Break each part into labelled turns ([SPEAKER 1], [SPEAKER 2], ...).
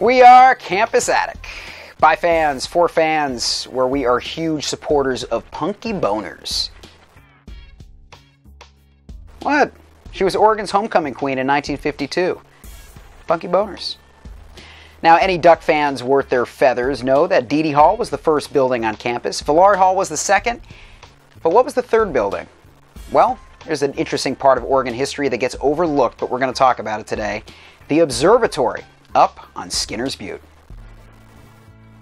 [SPEAKER 1] We are Campus Attic. By fans, for fans, where we are huge supporters of Punky Boners. What? She was Oregon's homecoming queen in 1952. Punky Boners. Now, any Duck fans worth their feathers know that Deady Hall was the first building on campus, Villard Hall was the second. But what was the third building? Well, there's an interesting part of Oregon history that gets overlooked, but we're going to talk about it today. The observatory up on Skinner's Butte.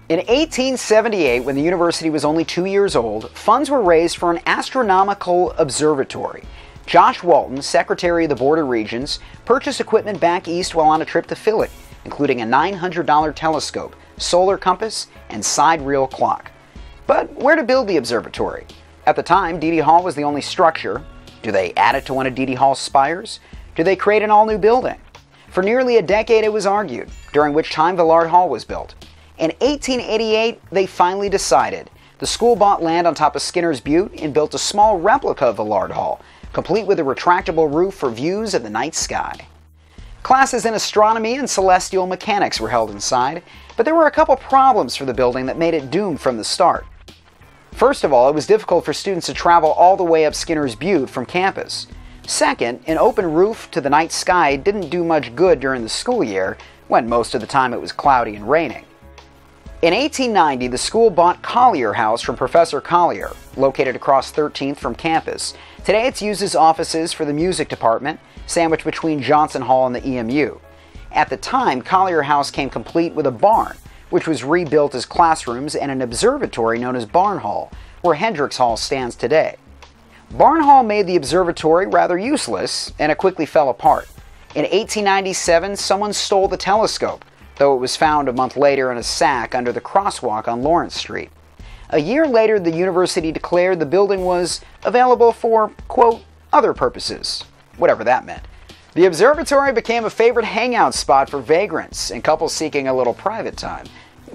[SPEAKER 1] In 1878, when the university was only two years old, funds were raised for an astronomical observatory. Josh Walton, secretary of the Board of Regents, purchased equipment back east while on a trip to Philly, including a $900 telescope, solar compass, and side sidereal clock. But where to build the observatory? At the time, Deady Hall was the only structure. Do they add it to one of Deady Hall's spires? Do they create an all new building? For nearly a decade, it was argued, during which time Villard Hall was built. In 1888, they finally decided. The school bought land on top of Skinner's Butte and built a small replica of Villard Hall, complete with a retractable roof for views of the night sky. Classes in astronomy and celestial mechanics were held inside, but there were a couple problems for the building that made it doomed from the start. First of all, it was difficult for students to travel all the way up Skinner's Butte from campus. Second, an open roof to the night sky didn't do much good during the school year, when most of the time it was cloudy and raining. In 1890, the school bought Collier House from Professor Collier, located across 13th from campus. Today it's used as offices for the music department, sandwiched between Johnson Hall and the EMU. At the time, Collier House came complete with a barn, which was rebuilt as classrooms and an observatory known as Barn Hall, where Hendricks Hall stands today. Barn Hall made the observatory rather useless, and it quickly fell apart. In 1897, someone stole the telescope, though it was found a month later in a sack under the crosswalk on Lawrence Street. A year later, the university declared the building was available for, quote, other purposes, whatever that meant. The observatory became a favorite hangout spot for vagrants and couples seeking a little private time.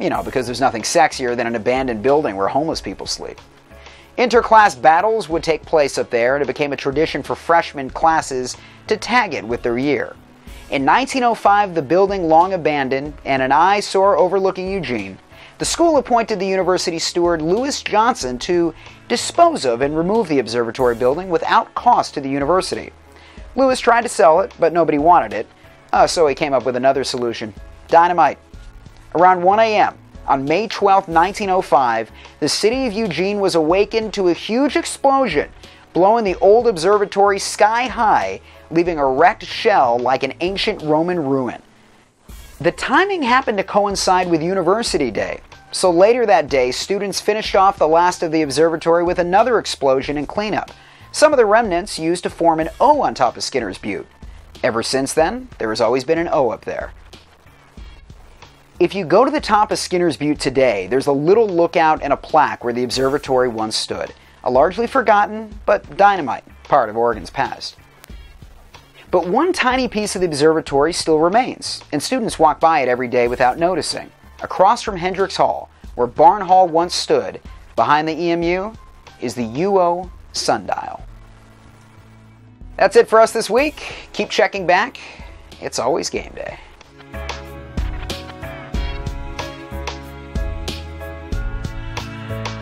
[SPEAKER 1] You know, because there's nothing sexier than an abandoned building where homeless people sleep. Interclass battles would take place up there, and it became a tradition for freshman classes to tag it with their year. In 1905, the building long abandoned and an eyesore overlooking Eugene, the school appointed the university steward Lewis Johnson to dispose of and remove the observatory building without cost to the university. Lewis tried to sell it, but nobody wanted it, uh, so he came up with another solution dynamite. Around 1 a.m., on May 12, 1905, the city of Eugene was awakened to a huge explosion, blowing the old observatory sky high leaving a wrecked shell like an ancient Roman ruin. The timing happened to coincide with University Day, so later that day, students finished off the last of the observatory with another explosion and cleanup. Some of the remnants used to form an O on top of Skinner's Butte. Ever since then, there has always been an O up there. If you go to the top of Skinner's Butte today, there's a little lookout and a plaque where the observatory once stood. A largely forgotten, but dynamite part of Oregon's past. But one tiny piece of the observatory still remains, and students walk by it every day without noticing. Across from Hendricks Hall, where Barn Hall once stood, behind the EMU, is the UO sundial. That's it for us this week. Keep checking back. It's always game day. Bye.